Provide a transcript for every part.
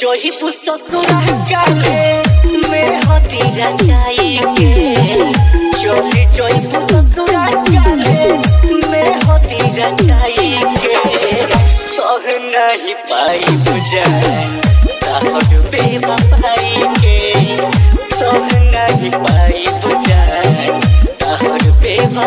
सोही पुस्तो तुरा के चोही चोही पुस्तो तुरा चाहे के नहीं पाई तुझे ताहड़ बेबा पाई के नहीं पाई तुझे बेबा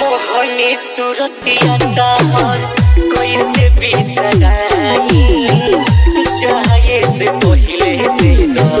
में सूरतिया कोई भी चाहे तो से